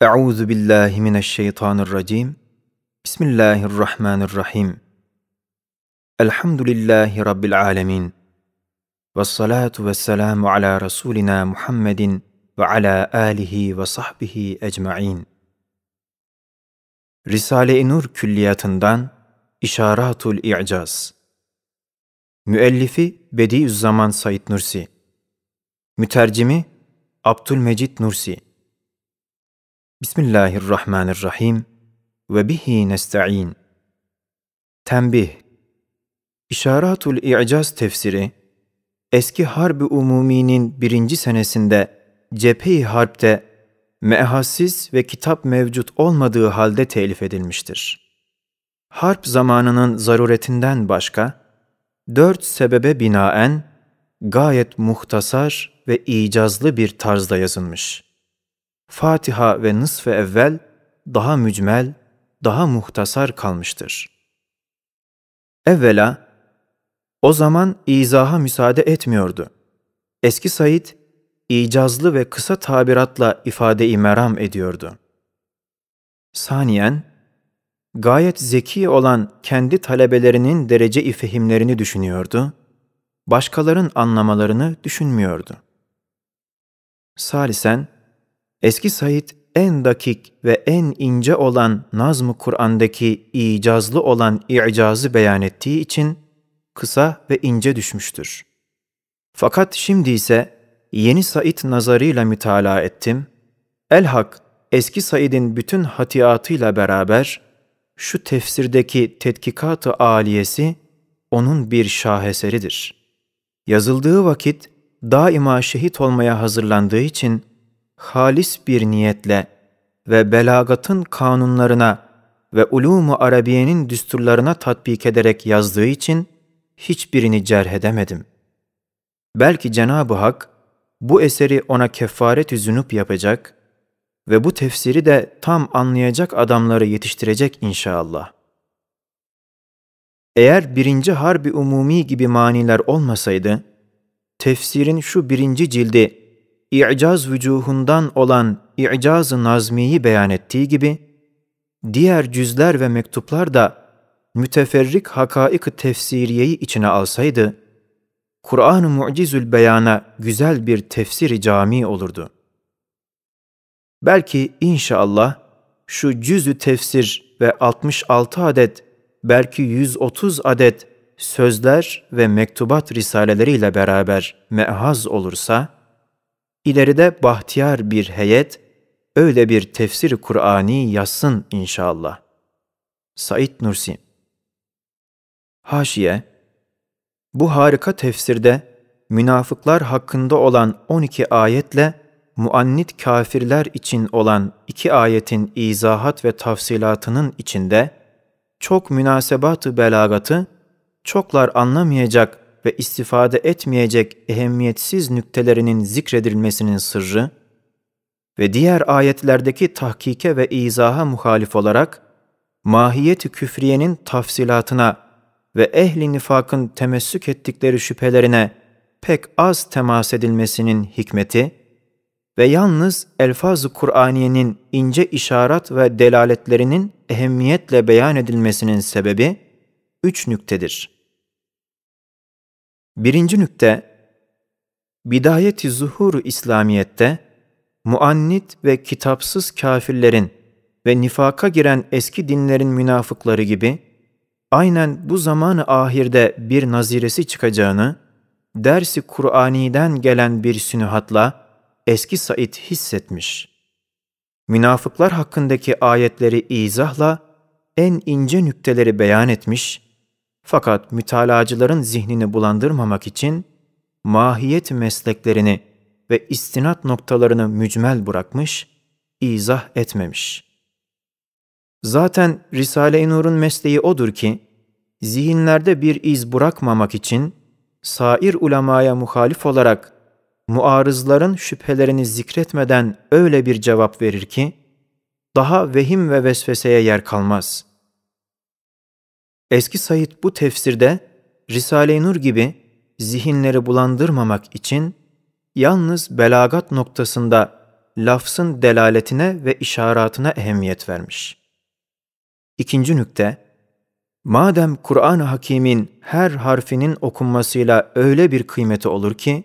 Euzu billahi mineşşeytanirracim. Bismillahirrahmanirrahim. Elhamdülillahi rabbil alamin. Ves salatu vesselamu ala rasulina Muhammedin ve ala alihi ve sahbihi ecmaîn. Risale-i Nur külliyatından İşaratul İ'caz. Müellifi Bediüzzaman Said Nursi. Mütercimi Abdülmecid Nursi. Bismillahirrahmanirrahim ve bihi nesta'in. Tembih İşaratul İ'caz tefsiri, eski Harbi Umumi'nin birinci senesinde cephe-i harpte mehassiz ve kitap mevcut olmadığı halde telif edilmiştir. Harp zamanının zaruretinden başka, dört sebebe binaen gayet muhtasar ve icazlı bir tarzda yazılmış. Fatiha ve nısf-ı evvel daha mücmel, daha muhtasar kalmıştır. Evvela, o zaman izaha müsaade etmiyordu. Eski Said, icazlı ve kısa tabiratla ifade-i meram ediyordu. Saniyen, gayet zeki olan kendi talebelerinin derece-i fehimlerini düşünüyordu, başkaların anlamalarını düşünmüyordu. Salisen, Eski Said en dakik ve en ince olan Nazm-ı Kur'an'daki icazlı olan i'cazı beyan ettiği için kısa ve ince düşmüştür. Fakat şimdi ise yeni Said nazarıyla mütalaa ettim. Elhak eski Said'in bütün hatiyatıyla beraber şu tefsirdeki tetkikat-ı aliyesi onun bir şaheseridir. Yazıldığı vakit daima şehit olmaya hazırlandığı için halis bir niyetle ve belagatın kanunlarına ve ulûmu arabiyenin düsturlarına tatbik ederek yazdığı için hiçbirini cerh edemedim. Belki Cenab-ı Hak bu eseri ona kefaret-i zünub yapacak ve bu tefsiri de tam anlayacak adamları yetiştirecek inşallah. Eğer birinci harbi umumi gibi maniler olmasaydı, tefsirin şu birinci cildi i'caz vücuhundan olan i'caz-ı nazmiyi beyan ettiği gibi, diğer cüzler ve mektuplar da müteferrik hakaik-ı tefsiriyeyi içine alsaydı, Kur'an-ı Mu'cizül Beyan'a güzel bir tefsiri cami olurdu. Belki inşallah şu cüzü tefsir ve 66 adet, belki 130 adet sözler ve mektubat risaleleriyle beraber mehaz olursa, ileride bahtiyar bir heyet öyle bir tefsir Kur'ani yazsın inşallah. Said Nursi Haşiye Bu harika tefsirde münafıklar hakkında olan 12 ayetle muannit kafirler için olan iki ayetin izahat ve tafsilatının içinde çok münasebat-ı belagatı, çoklar anlamayacak ve istifade etmeyecek ehemmiyetsiz nüktelerinin zikredilmesinin sırrı ve diğer ayetlerdeki tahkike ve izaha muhalif olarak mahiyet-i küfriyenin tafsilatına ve ehli nifakın temessük ettikleri şüphelerine pek az temas edilmesinin hikmeti ve yalnız elfaz-ı Kur'aniyenin ince işaret ve delaletlerinin ehemmiyetle beyan edilmesinin sebebi üç nüktedir. Birinci nükte, Bidayet-i Zuhur İslamiyet'te muannit ve kitapsız kafirlerin ve nifaka giren eski dinlerin münafıkları gibi aynen bu zamanı ahirde bir naziresi çıkacağını dersi Kur'ani'den gelen bir sünühatla eski Said hissetmiş. Münafıklar hakkındaki ayetleri izahla en ince nükteleri beyan etmiş fakat mütalacıların zihnini bulandırmamak için mahiyet mesleklerini ve istinat noktalarını mücmel bırakmış, izah etmemiş. Zaten Risale-i Nur'un mesleği odur ki, zihinlerde bir iz bırakmamak için sair ulemaya muhalif olarak muarızların şüphelerini zikretmeden öyle bir cevap verir ki, daha vehim ve vesveseye yer kalmaz. Eski Said bu tefsirde Risale-i Nur gibi zihinleri bulandırmamak için yalnız belagat noktasında lafzın delaletine ve işaratına ehemmiyet vermiş. İkinci nükte, madem Kur'an-ı Hakîm'in her harfinin okunmasıyla öyle bir kıymeti olur ki,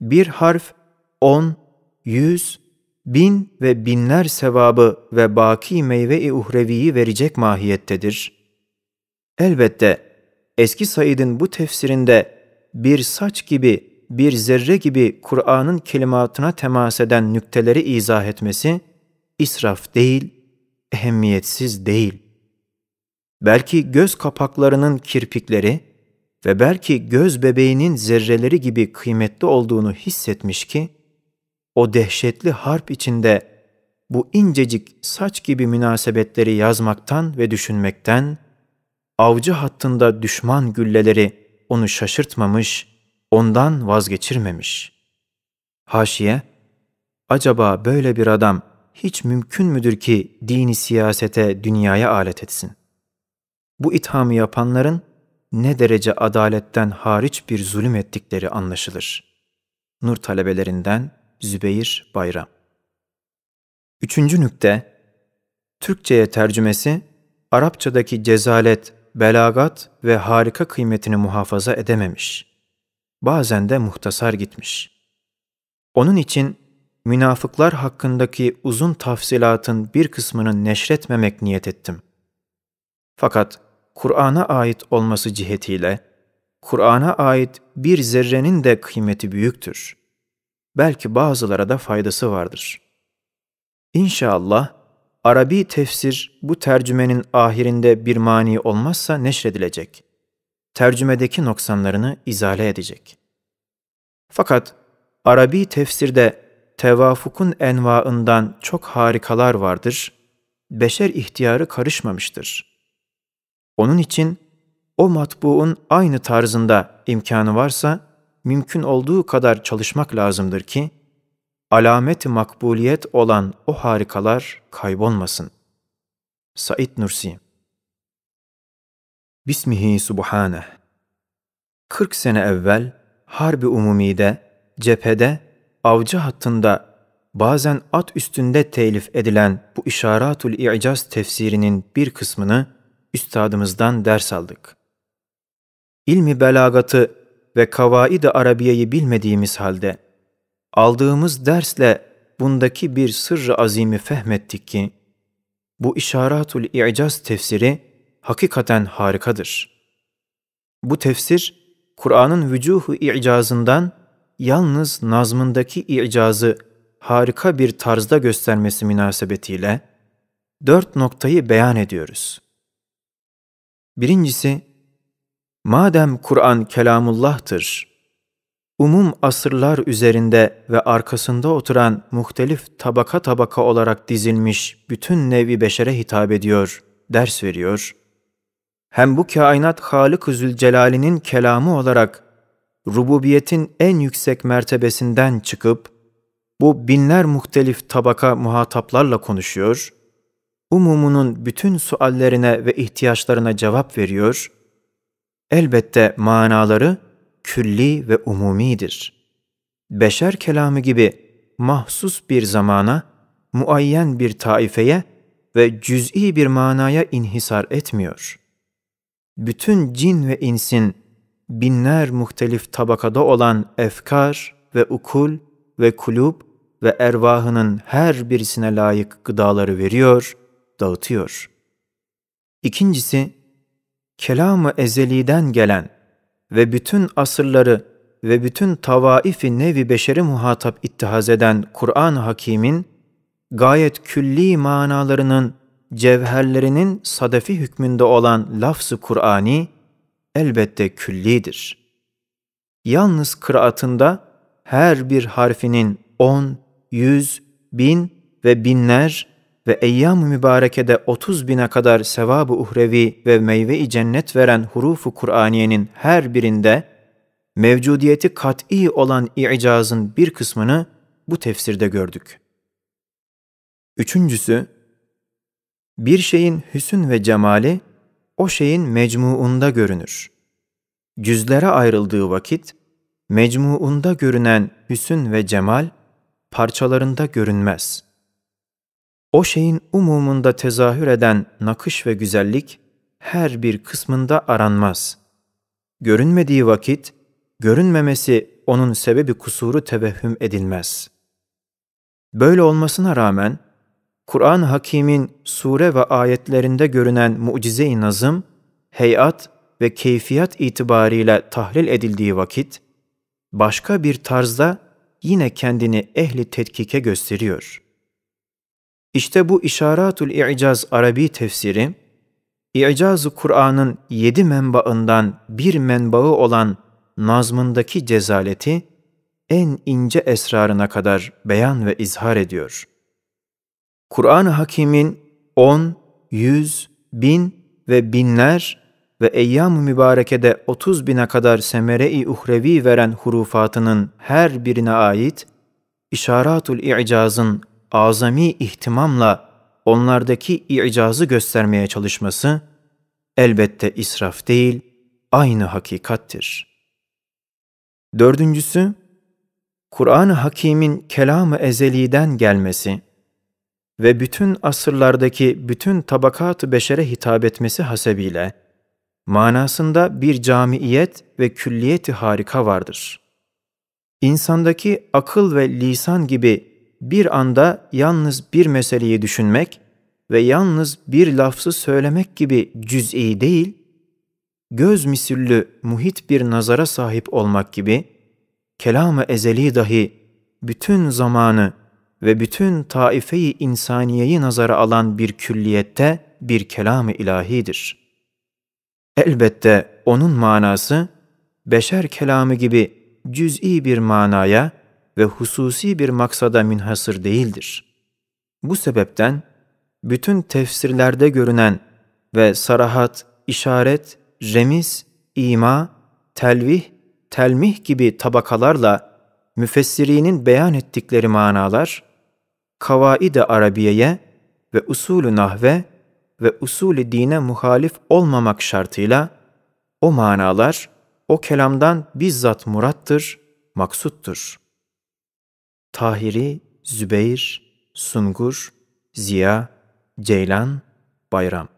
bir harf on, yüz, bin ve binler sevabı ve baki meyve-i uhreviyi verecek mahiyettedir. Elbette eski Said'in bu tefsirinde bir saç gibi, bir zerre gibi Kur'an'ın kelimatına temas eden nükteleri izah etmesi, israf değil, ehemmiyetsiz değil. Belki göz kapaklarının kirpikleri ve belki göz bebeğinin zerreleri gibi kıymetli olduğunu hissetmiş ki, o dehşetli harp içinde bu incecik saç gibi münasebetleri yazmaktan ve düşünmekten, avcı hattında düşman gülleleri onu şaşırtmamış, ondan vazgeçirmemiş. Haşiye, acaba böyle bir adam hiç mümkün müdür ki dini siyasete, dünyaya alet etsin? Bu ithamı yapanların ne derece adaletten hariç bir zulüm ettikleri anlaşılır. Nur talebelerinden Zübeyir Bayram Üçüncü nükte, Türkçe'ye tercümesi, Arapçadaki cezalet, belagat ve harika kıymetini muhafaza edememiş. Bazen de muhtasar gitmiş. Onun için münafıklar hakkındaki uzun tafsilatın bir kısmını neşretmemek niyet ettim. Fakat Kur'an'a ait olması cihetiyle, Kur'an'a ait bir zerrenin de kıymeti büyüktür. Belki bazılara da faydası vardır. İnşallah, Arabi tefsir bu tercümenin ahirinde bir mani olmazsa neşredilecek. Tercümedeki noksanlarını izale edecek. Fakat Arabi tefsirde tevafukun envaından çok harikalar vardır, beşer ihtiyarı karışmamıştır. Onun için o matbuun aynı tarzında imkanı varsa, mümkün olduğu kadar çalışmak lazımdır ki, alamet makbuliyet olan o harikalar kaybolmasın. Said Nursi Bismihi Subhaneh 40 sene evvel Harbi Umumi'de, cephede, avcı hattında bazen at üstünde telif edilen bu İşaratul İ'caz tefsirinin bir kısmını üstadımızdan ders aldık. İlmi belagatı ve kavaid-i arabiyeyi bilmediğimiz halde aldığımız dersle bundaki bir sırrı azimi fehmettik ki, bu İşaratul İ'caz tefsiri hakikaten harikadır. Bu tefsir, Kur'an'ın vücuhu i'cazından yalnız nazmındaki i'cazı harika bir tarzda göstermesi münasebetiyle dört noktayı beyan ediyoruz. Birincisi, madem Kur'an kelamullah'tır, umum asırlar üzerinde ve arkasında oturan muhtelif tabaka tabaka olarak dizilmiş bütün nevi beşere hitap ediyor, ders veriyor. Hem bu kainat Halık-ı Zülcelal'inin kelamı olarak rububiyetin en yüksek mertebesinden çıkıp bu binler muhtelif tabaka muhataplarla konuşuyor, umumunun bütün suallerine ve ihtiyaçlarına cevap veriyor, elbette manaları külli ve umumidir. Beşer kelamı gibi mahsus bir zamana, muayyen bir taifeye ve cüz'i bir manaya inhisar etmiyor. Bütün cin ve insin binler muhtelif tabakada olan efkar ve ukul ve kulub ve ervahının her birisine layık gıdaları veriyor, dağıtıyor. İkincisi, kelamı ezeliden gelen ve bütün asırları ve bütün tavaifi nevi beşeri muhatap ittihaz eden Kur'an-ı Hakîm'in gayet külli manalarının cevherlerinin sadefi hükmünde olan lafz-ı Kur'ani elbette küllidir. Yalnız kıraatında her bir harfinin on, yüz, bin ve binler ve eyyam-ı mübarekede otuz bine kadar sevab-ı uhrevi ve meyve-i cennet veren hurufu Kur'aniyenin her birinde mevcudiyeti kat'i olan i'cazın bir kısmını bu tefsirde gördük. Üçüncüsü, bir şeyin hüsün ve cemali o şeyin mecmuunda görünür. Cüzlere ayrıldığı vakit, mecmuunda görünen hüsün ve cemal, parçalarında görünmez. O şeyin umumunda tezahür eden nakış ve güzellik her bir kısmında aranmaz. Görünmediği vakit, görünmemesi onun sebebi kusuru tevehhüm edilmez. Böyle olmasına rağmen, Kur'an-ı Hakîm'in sure ve ayetlerinde görünen mucize-i nazım, heyat ve keyfiyat itibariyle tahlil edildiği vakit, başka bir tarzda yine kendini ehli tetkike gösteriyor. İşte bu İşaratul İ'caz Arabi tefsiri, İ'caz-ı Kur'an'ın yedi menbaından bir menbaı olan nazmındaki cezaleti en ince esrarına kadar beyan ve izhar ediyor. Kur'an-ı Hakîm'in on, yüz, bin ve binler ve eyyam-ı mübarekede 30 bine kadar semere-i uhrevi veren hurufatının her birine ait işaratul i'cazın azami ihtimamla onlardaki i'cazı göstermeye çalışması elbette israf değil, aynı hakikattir. Dördüncüsü, Kur'an-ı Hakîm'in kelam-ı ezeliden gelmesi ve bütün asırlardaki bütün tabakat-ı beşere hitap etmesi hasebiyle, manasında bir camiiyet ve külliyeti harika vardır. İnsandaki akıl ve lisan gibi bir anda yalnız bir meseleyi düşünmek ve yalnız bir lafzı söylemek gibi cüz'i değil, göz misüllü muhit bir nazara sahip olmak gibi, kelam-ı ezeli dahi bütün zamanı ve bütün taifeyi insaniyeyi nazara alan bir külliyette bir kelam-ı ilahidir.'' Elbette onun manası beşer kelamı gibi cüz'i bir manaya ve hususi bir maksada minhasır değildir. Bu sebepten bütün tefsirlerde görünen ve sarahat, işaret, remiz, ima, telvih, telmih gibi tabakalarla müfessirinin beyan ettikleri manalar, kavaid-i arabiyeye ve usulü nahve ve usulü dine muhalif olmamak şartıyla o manalar o kelamdan bizzat murattır, maksuttur. Tahiri, Zübeyir, Sungur, Ziya, Ceylan, Bayram